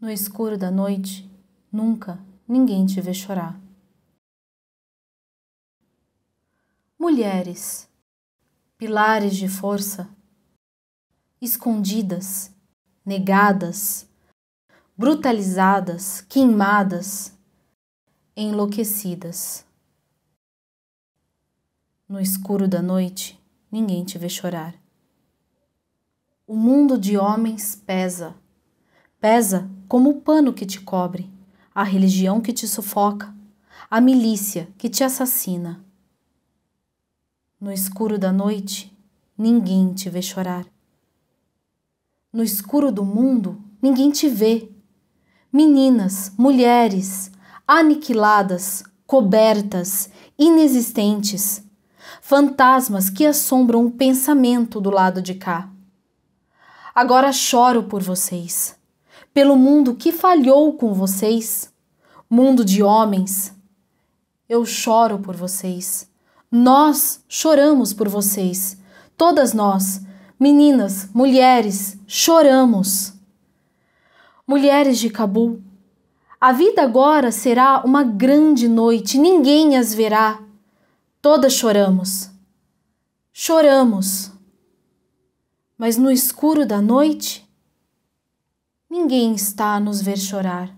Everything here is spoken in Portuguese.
No escuro da noite, nunca ninguém te vê chorar. Mulheres, pilares de força, escondidas, negadas, brutalizadas, queimadas, enlouquecidas. No escuro da noite, ninguém te vê chorar. O mundo de homens pesa, pesa como o pano que te cobre, a religião que te sufoca, a milícia que te assassina. No escuro da noite, ninguém te vê chorar. No escuro do mundo, ninguém te vê. Meninas, mulheres, aniquiladas, cobertas, inexistentes, fantasmas que assombram o pensamento do lado de cá. Agora choro por vocês, pelo mundo que falhou com vocês, mundo de homens. Eu choro por vocês. Nós choramos por vocês. Todas nós, meninas, mulheres, choramos. Mulheres de Cabul, a vida agora será uma grande noite, ninguém as verá. Todas choramos. Choramos. Mas no escuro da noite, ninguém está a nos ver chorar.